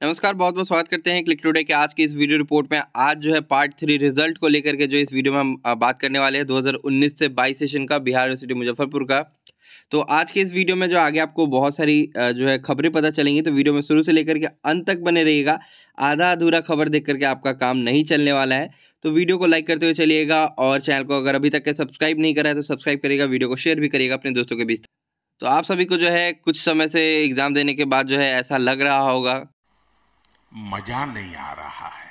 नमस्कार, बहुत बहुत स्वागत करते हैं क्लिक टुडे के आज की इस वीडियो रिपोर्ट में। आज जो है पार्ट थ्री रिज़ल्ट को लेकर के जो इस वीडियो में हम बात करने वाले हैं 2019 से 22 सेशन का बिहार यूनिवर्सिटी मुजफ्फरपुर का। तो आज के इस वीडियो में जो आगे आपको बहुत सारी जो है खबरें पता चलेंगी तो वीडियो में शुरू से लेकर के अंत तक बने रहिएगा। आधा अधूरा खबर देख करके आपका काम नहीं चलने वाला है। तो वीडियो को लाइक करते हुए चलिएगा और चैनल को अगर अभी तक के सब्सक्राइब नहीं करा है तो सब्सक्राइब करिएगा, वीडियो को शेयर भी करिएगा अपने दोस्तों के बीच। तो आप सभी को जो है कुछ समय से एग्ज़ाम देने के बाद जो है ऐसा लग रहा होगा। मज़ा नहीं आ रहा है।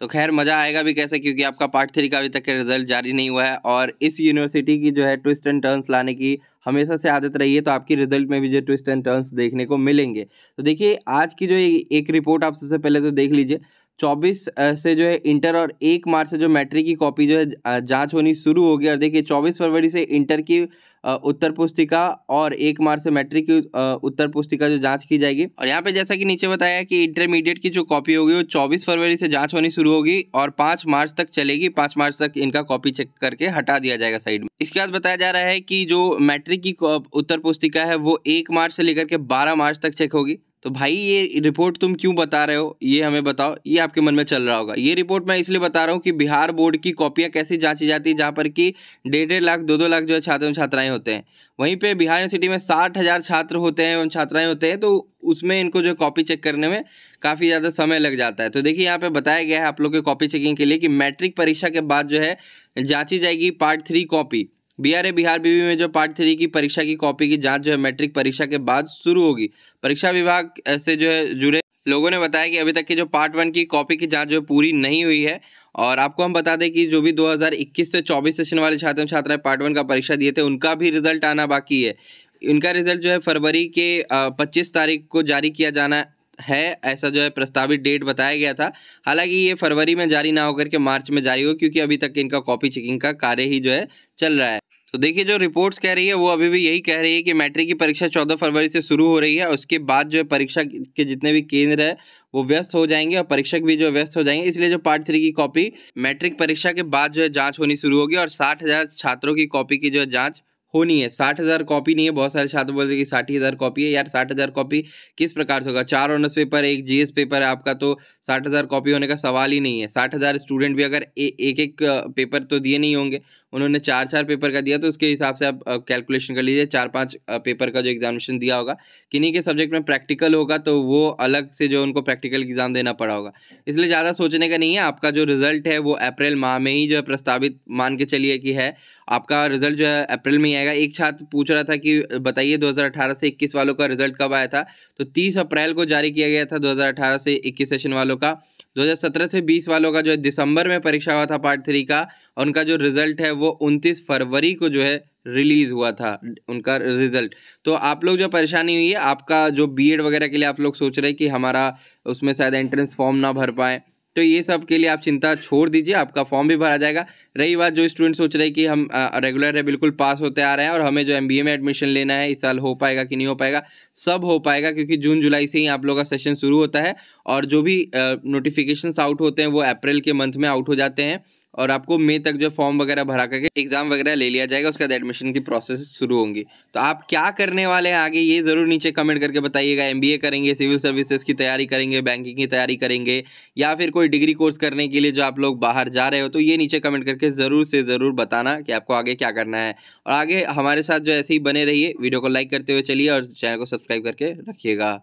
तो खैर, मज़ा आएगा भी कैसे? क्योंकि आपका पार्ट थ्री का अभी तक के रिज़ल्ट जारी नहीं हुआ है और इस यूनिवर्सिटी की जो है ट्विस्ट एंड टर्न्स लाने की हमेशा से आदत रही है तो आपकी रिज़ल्ट में भी जो ट्विस्ट एंड टर्न्स देखने को मिलेंगे। तो देखिए, आज की जो एक रिपोर्ट आप सबसे पहले तो देख लीजिए चौबीस से जो है इंटर और एक मार्च से जो मैट्रिक की कॉपी जो है जाँच होनी शुरू होगी। और देखिए, चौबीस फरवरी से इंटर की उत्तर पुस्तिका और एक मार्च से मैट्रिक की उत्तर पुस्तिका जो जाँच की जाएगी। और यहाँ पे जैसा कि नीचे बताया कि इंटरमीडिएट की जो कॉपी होगी, वो चौबीस फरवरी से जाँच होनी शुरू होगी और पाँच मार्च तक चलेगी। पाँच मार्च तक इनका कॉपी चेक करके हटा दिया जाएगा साइड में। इसके बाद बताया जा रहा है कि जो मैट्रिक की उत्तर पुस्तिका है, वो एक मार्च से लेकर के बारह मार्च तक चेक होगी। तो भाई ये रिपोर्ट तुम क्यों बता रहे हो? ये हमें बताओ। ये आपके मन में चल रहा होगा। ये रिपोर्ट मैं इसलिए बता रहा हूँ कि बिहार बोर्ड की कॉपियाँ कैसे जांची जाती है, जहाँ पर कि डेढ़ डेढ़ लाख, दो दो लाख जो है छात्र छात्राएँ होते हैं। वहीं पे बिहार यूनिवर्सिटी में साठ हज़ार छात्र होते हैं एवं छात्राएँ होते हैं तो उसमें इनको जो कॉपी चेक करने में काफ़ी ज़्यादा समय लग जाता है। तो देखिए, यहाँ पे बताया गया है आप लोग के कॉपी चेकिंग के लिए कि मैट्रिक परीक्षा के बाद जो है जांची जाएगी part three copy B R A Bihar बीबी में जो पार्ट थ्री की परीक्षा की कॉपी की जाँच जो है, मैट्रिक परीक्षा के बाद शुरू होगी। परीक्षा विभाग से जो है, जुड़े लोगों ने बताया कि अभी तक की जो पार्ट वन की कॉपी की जाँच जो है, पूरी नहीं हुई है। और आपको हम बता दें कि जो भी 2021 से 24 सेशन वाले छात्र छात्राएँ पार्ट वन का परीक्षा दिए थे, उनका भी रिज़ल्ट आना बाकी है। इनका रिज़ल्ट जो है, फरवरी के 25 तारीख को जारी किया जाना है, ऐसा जो है, प्रस्तावित डेट बताया गया था। हालाँकि ये फरवरी में जारी ना होकर के मार्च में जारी हो क्योंकि अभी तक इनका कॉपी चेकिंग का कार्य ही जो है, चल रहा है। तो देखिए जो रिपोर्ट्स कह रही है वो अभी भी यही कह रही है कि मैट्रिक की परीक्षा चौदह फरवरी से शुरू हो रही है। उसके बाद जो है परीक्षा के जितने भी केंद्र है वो व्यस्त हो जाएँगे और परीक्षक भी जो व्यस्त हो जाएँगे। इसलिए जो पार्ट थ्री की कॉपी मैट्रिक परीक्षा के बाद जो है जाँच होनी शुरू होगी और साठ हज़ार छात्रों की कॉपी की जो है जाँच होनी है। साठ हज़ार कॉपी नहीं है बहुत सारे छात्र बोलते हैं कि साठ हज़ार कॉपी है। यार साठ हज़ार कॉपी किस प्रकार से होगा? चार ऑनर्स पेपर एक जीएस पेपर है आपका तो साठ हज़ार कॉपी होने का सवाल ही नहीं है। साठ हज़ार स्टूडेंट भी अगर ए, एक एक पेपर तो दिए नहीं होंगे। उन्होंने चार चार पेपर का दिया तो उसके हिसाब से आप कैलकुलेशन कर लीजिए। चार पाँच पेपर का जो एग्जामिनेशन दिया होगा, किन्हीं के सब्जेक्ट में प्रैक्टिकल होगा तो वो अलग से जो उनको प्रैक्टिकल एग्ज़ाम देना पड़ा होगा। इसलिए ज़्यादा सोचने का नहीं है, आपका जो रिज़ल्ट है वो अप्रैल माह में ही जो है प्रस्तावित मान के चलिए कि है। आपका रिज़ल्ट जो है अप्रैल में ही आएगा। एक छात्र पूछ रहा था कि बताइए 2018 से 21 वालों का रिज़ल्ट कब आया था? तो 30 अप्रैल को जारी किया गया था 2018 से 21 सेशन वालों का। 2017 से 20 वालों का जो है दिसंबर में परीक्षा हुआ था पार्ट थ्री का, और उनका जो रिज़ल्ट है वो 29 फरवरी को जो है रिलीज़ हुआ था, उनका रिज़ल्ट। तो आप लोग जो परेशानी हुई है, आपका जो बीएड वगैरह के लिए आप लोग सोच रहे हैं कि हमारा उसमें शायद एंट्रेंस फॉर्म ना भर पाए तो ये सब के लिए आप चिंता छोड़ दीजिए, आपका फॉर्म भी भरा जाएगा। रही बात जो स्टूडेंट सोच रहे हैं कि हम रेगुलर है, बिल्कुल पास होते आ रहे हैं और हमें जो एमबीए में एडमिशन लेना है, इस साल हो पाएगा कि नहीं हो पाएगा, सब हो पाएगा क्योंकि जून, जुलाई से ही आप लोगों का सेशन शुरू होता है और जो भी नोटिफिकेशन आउट होते हैं वो अप्रैल के मंथ में आउट हो जाते हैं। और आपको मई तक जो फॉर्म वगैरह भरा करके एग्ज़ाम वगैरह ले लिया जाएगा, उसके बाद एडमिशन की प्रोसेस शुरू होंगी। तो आप क्या करने वाले हैं आगे, ये ज़रूर नीचे कमेंट करके बताइएगा। एमबीए करेंगे सिविल सर्विसेज़ की तैयारी करेंगे बैंकिंग की तैयारी करेंगे, या फिर कोई डिग्री कोर्स करने के लिए जो आप लोग बाहर जा रहे हो तो ये नीचे कमेंट करके ज़रूर से ज़रूर बताना कि आपको आगे क्या करना है। और आगे हमारे साथ जो ऐसे ही बने रहिए, वीडियो को लाइक करते हुए चलिए और चैनल को सब्सक्राइब करके रखिएगा।